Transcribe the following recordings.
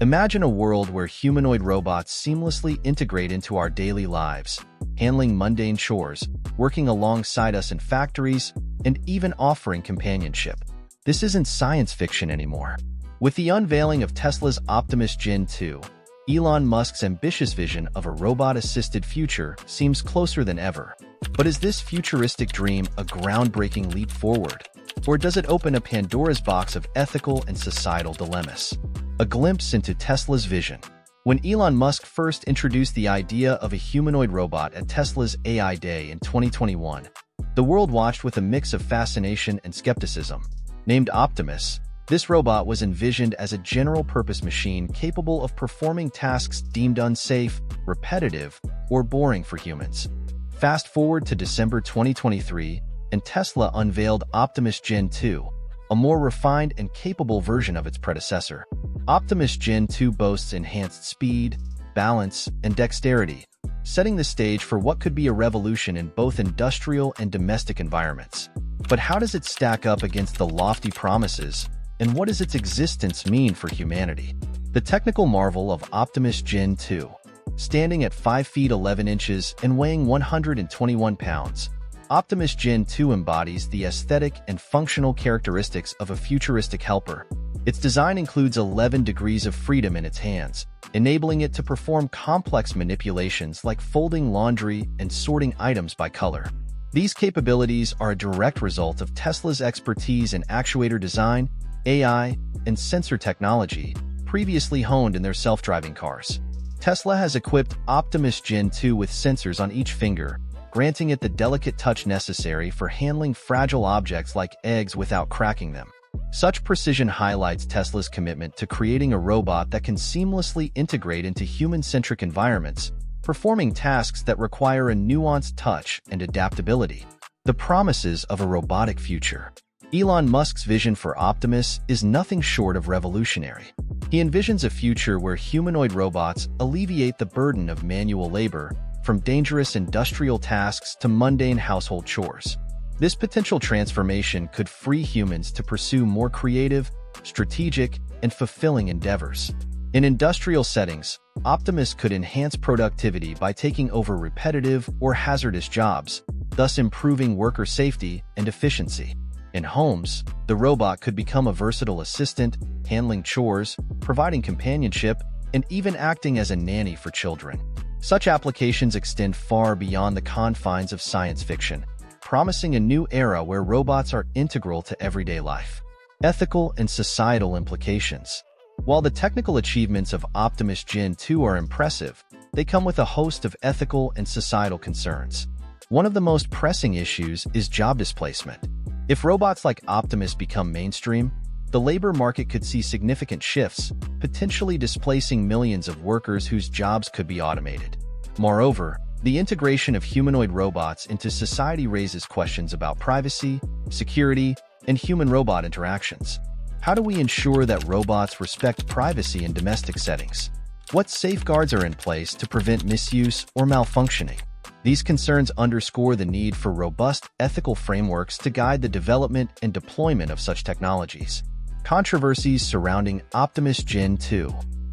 Imagine a world where humanoid robots seamlessly integrate into our daily lives, handling mundane chores, working alongside us in factories, and even offering companionship. This isn't science fiction anymore. With the unveiling of Tesla's Optimus Gen 2, Elon Musk's ambitious vision of a robot-assisted future seems closer than ever. But is this futuristic dream a groundbreaking leap forward? Or does it open a Pandora's box of ethical and societal dilemmas? A glimpse into Tesla's vision. When Elon Musk first introduced the idea of a humanoid robot at Tesla's AI Day in 2021, the world watched with a mix of fascination and skepticism. Named Optimus, this robot was envisioned as a general-purpose machine capable of performing tasks deemed unsafe, repetitive, or boring for humans. Fast forward to December 2023, and Tesla unveiled Optimus Gen 2, a more refined and capable version of its predecessor. Optimus Gen 2 boasts enhanced speed, balance, and dexterity, setting the stage for what could be a revolution in both industrial and domestic environments. But how does it stack up against the lofty promises, and what does its existence mean for humanity? The technical marvel of Optimus Gen 2. Standing at 5 feet 11 inches and weighing 121 pounds, Optimus Gen 2 embodies the aesthetic and functional characteristics of a futuristic helper, its design includes 11 degrees of freedom in its hands, enabling it to perform complex manipulations like folding laundry and sorting items by color. These capabilities are a direct result of Tesla's expertise in actuator design, AI, and sensor technology, previously honed in their self-driving cars. Tesla has equipped Optimus Gen 2 with sensors on each finger, granting it the delicate touch necessary for handling fragile objects like eggs without cracking them. Such precision highlights Tesla's commitment to creating a robot that can seamlessly integrate into human-centric environments, performing tasks that require a nuanced touch and adaptability. The promises of a robotic future. Elon Musk's vision for Optimus is nothing short of revolutionary. He envisions a future where humanoid robots alleviate the burden of manual labor, from dangerous industrial tasks to mundane household chores. This potential transformation could free humans to pursue more creative, strategic, and fulfilling endeavors. In industrial settings, Optimus could enhance productivity by taking over repetitive or hazardous jobs, thus improving worker safety and efficiency. In homes, the robot could become a versatile assistant, handling chores, providing companionship, and even acting as a nanny for children. Such applications extend far beyond the confines of science fiction, promising a new era where robots are integral to everyday life. Ethical and societal implications. While the technical achievements of Optimus Gen 2 are impressive, they come with a host of ethical and societal concerns. One of the most pressing issues is job displacement. If robots like Optimus become mainstream, the labor market could see significant shifts, potentially displacing millions of workers whose jobs could be automated. Moreover, the integration of humanoid robots into society raises questions about privacy, security, and human-robot interactions. How do we ensure that robots respect privacy in domestic settings? What safeguards are in place to prevent misuse or malfunctioning? These concerns underscore the need for robust ethical frameworks to guide the development and deployment of such technologies. Controversies surrounding Optimus Gen 2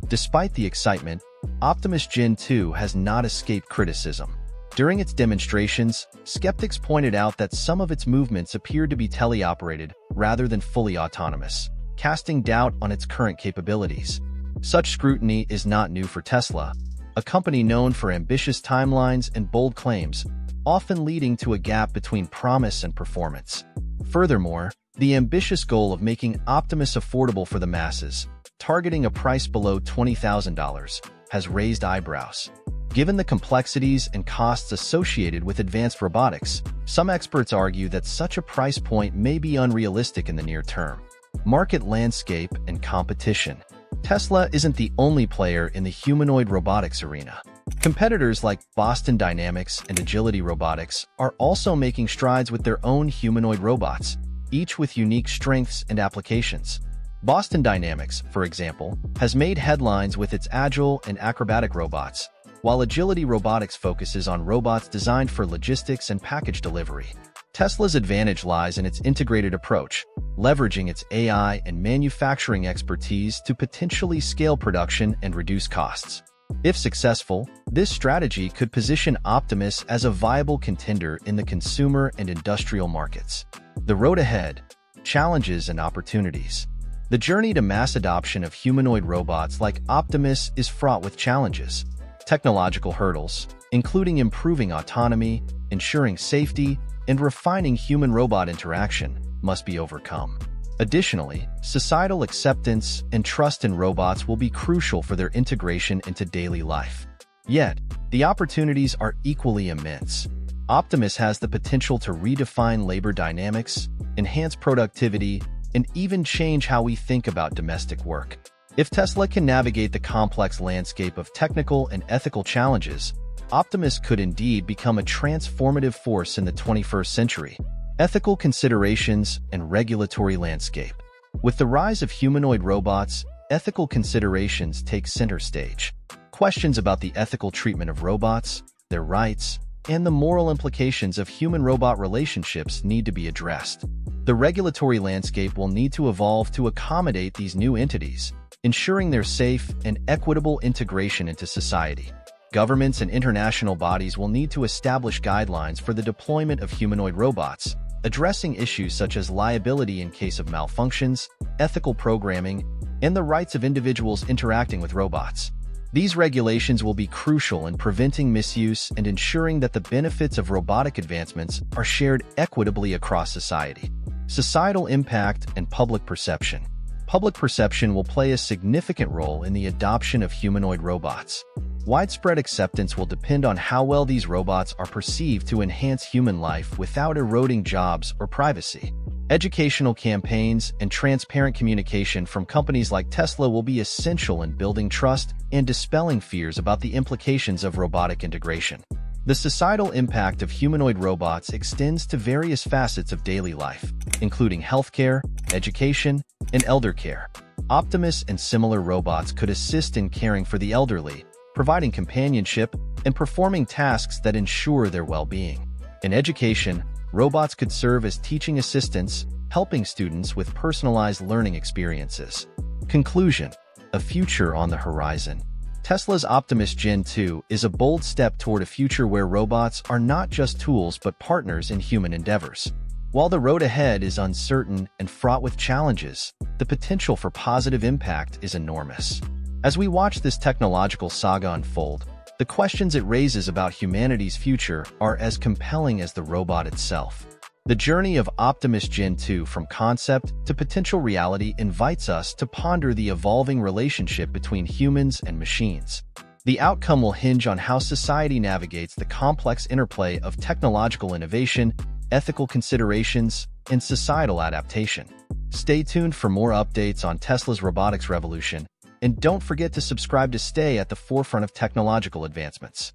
Despite the excitement, Optimus Gen 2 has not escaped criticism. During its demonstrations, skeptics pointed out that some of its movements appeared to be teleoperated rather than fully autonomous, casting doubt on its current capabilities. Such scrutiny is not new for Tesla, a company known for ambitious timelines and bold claims, often leading to a gap between promise and performance. Furthermore, the ambitious goal of making Optimus affordable for the masses, targeting a price below $20,000, has raised eyebrows. Given the complexities and costs associated with advanced robotics, some experts argue that such a price point may be unrealistic in the near term. Market landscape and competition. Tesla isn't the only player in the humanoid robotics arena. Competitors like Boston Dynamics and Agility Robotics are also making strides with their own humanoid robots, each with unique strengths and applications. Boston Dynamics, for example, has made headlines with its agile and acrobatic robots, while Agility Robotics focuses on robots designed for logistics and package delivery. Tesla's advantage lies in its integrated approach, leveraging its AI and manufacturing expertise to potentially scale production and reduce costs. If successful, this strategy could position Optimus as a viable contender in the consumer and industrial markets. The road ahead, challenges and opportunities. The journey to mass adoption of humanoid robots like Optimus is fraught with challenges. Technological hurdles, including improving autonomy, ensuring safety, and refining human-robot interaction, must be overcome. Additionally, societal acceptance and trust in robots will be crucial for their integration into daily life. Yet, the opportunities are equally immense. Optimus has the potential to redefine labor dynamics, enhance productivity, and even change how we think about domestic work. If Tesla can navigate the complex landscape of technical and ethical challenges, Optimus could indeed become a transformative force in the 21st century. Ethical considerations and regulatory landscape. With the rise of humanoid robots, ethical considerations take center stage. Questions about the ethical treatment of robots, their rights, and the moral implications of human-robot relationships need to be addressed. The regulatory landscape will need to evolve to accommodate these new entities, ensuring their safe and equitable integration into society. Governments and international bodies will need to establish guidelines for the deployment of humanoid robots, addressing issues such as liability in case of malfunctions, ethical programming, and the rights of individuals interacting with robots. These regulations will be crucial in preventing misuse and ensuring that the benefits of robotic advancements are shared equitably across society. Societal impact and public perception. Public perception will play a significant role in the adoption of humanoid robots. Widespread acceptance will depend on how well these robots are perceived to enhance human life without eroding jobs or privacy. Educational campaigns and transparent communication from companies like Tesla will be essential in building trust and dispelling fears about the implications of robotic integration. The societal impact of humanoid robots extends to various facets of daily life, including healthcare, education, and elder care. Optimus and similar robots could assist in caring for the elderly, providing companionship, and performing tasks that ensure their well-being. In education, robots could serve as teaching assistants, helping students with personalized learning experiences. Conclusion A future on the horizon. Tesla's Optimus Gen 2 is a bold step toward a future where robots are not just tools but partners in human endeavors. While the road ahead is uncertain and fraught with challenges, the potential for positive impact is enormous. As we watch this technological saga unfold, the questions it raises about humanity's future are as compelling as the robot itself. The journey of Optimus Gen 2 from concept to potential reality invites us to ponder the evolving relationship between humans and machines. The outcome will hinge on how society navigates the complex interplay of technological innovation, ethical considerations, and societal adaptation. Stay tuned for more updates on Tesla's robotics revolution and don't forget to subscribe to stay at the forefront of technological advancements.